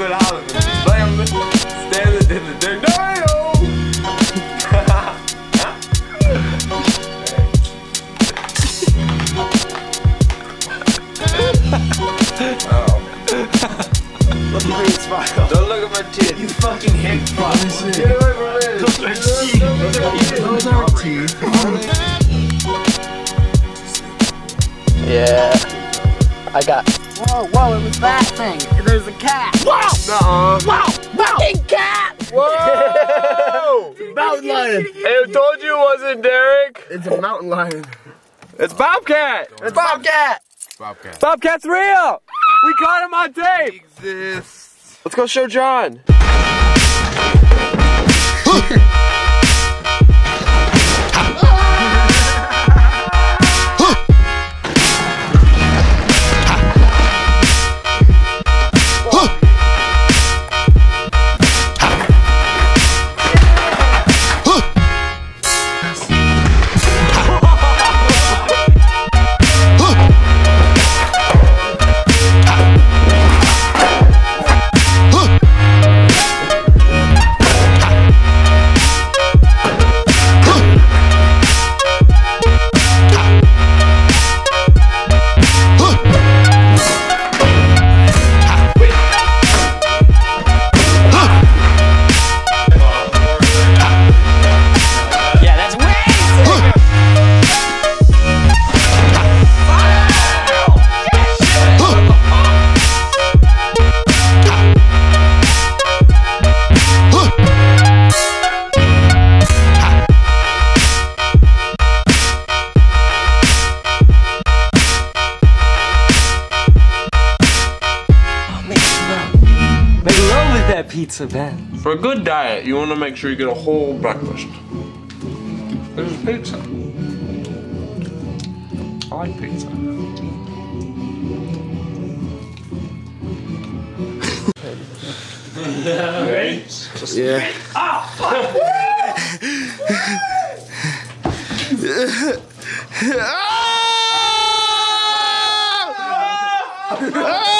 good holler. Slam it. Stand it in the dick. Don't look at my teeth. You fucking hick fuck. Get away from me. Those are teeth. Yeah. I got. Whoa, whoa, it was that thing. There's a cat. Wow! Nuh-uh. Wow, fucking cat! Whoa! Mountain lion. I told you it wasn't Derek. It's a mountain lion. It's Bobcat. It's Bobcat. Bobcat. Bobcat's real. We caught him on tape. Exists. Let's go show John. pizza, man. For a good diet, you want to make sure you get a whole breakfast. This is pizza. I like pizza. Yeah. Ah, ah! Ah!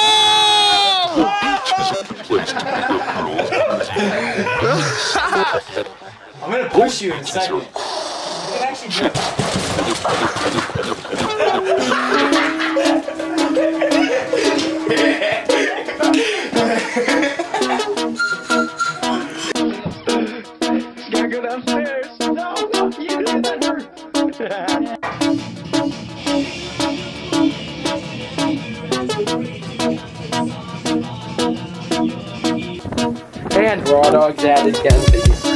I'm gonna push you in a second. You can actually go downstairs. No, no, you did that hurt. And raw dogs added again for you.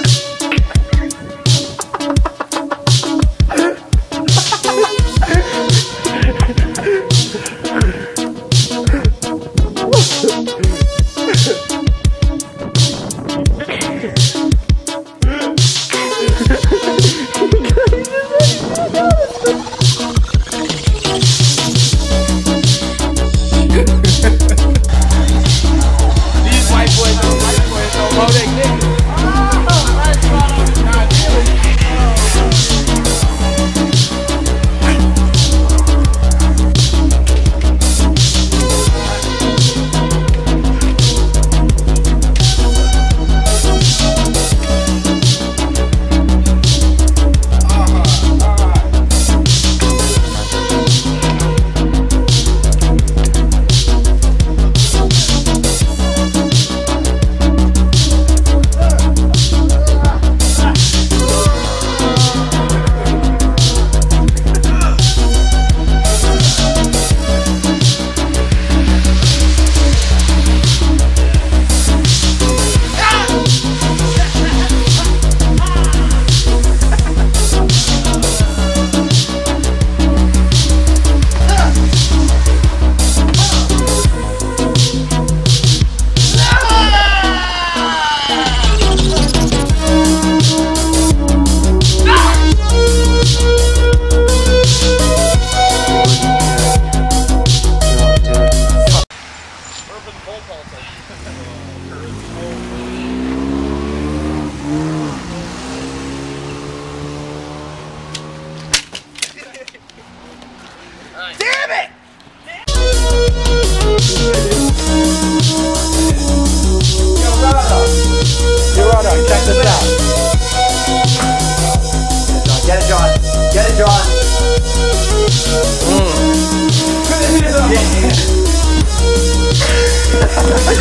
I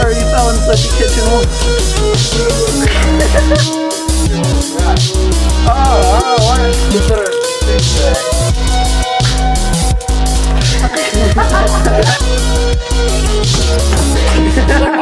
already fell in such a kitchen oh, oh, what? You better fix that.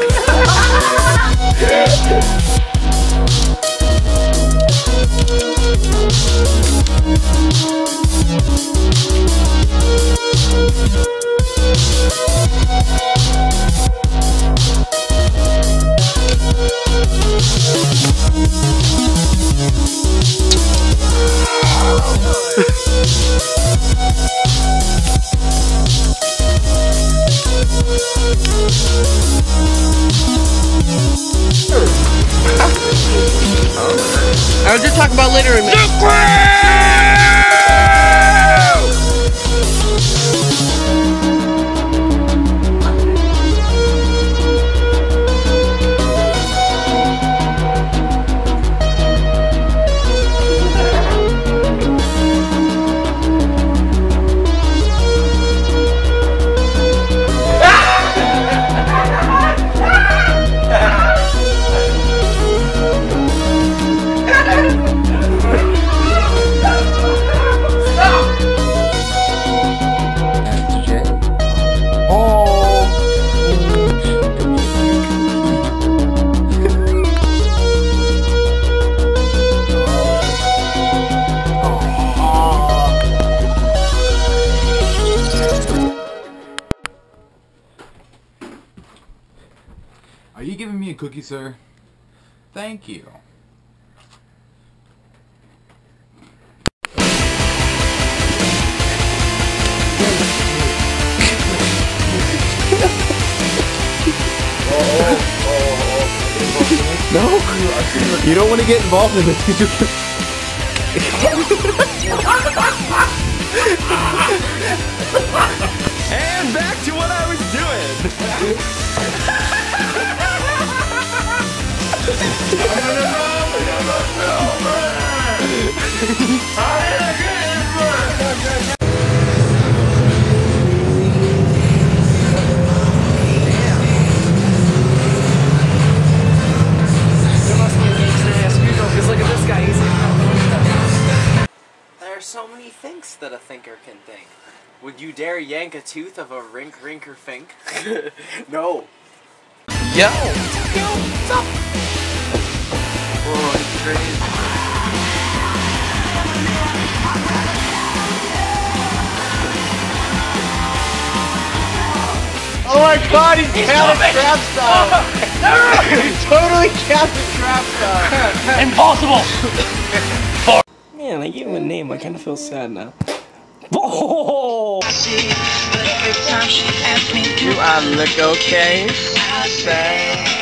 I was just talking about later cookie, sir? Thank you. No, you don't want to get involved in this. And back to what I was doing. So many things that a thinker can think. Would you dare yank a tooth of a rink rinker fink? no. Yo. Oh my god, he's, Captain Trap style! he's totally Captain Trap style! Impossible! Man, I gave him a name. I kind of feel sad now. Oh! You I look okay. When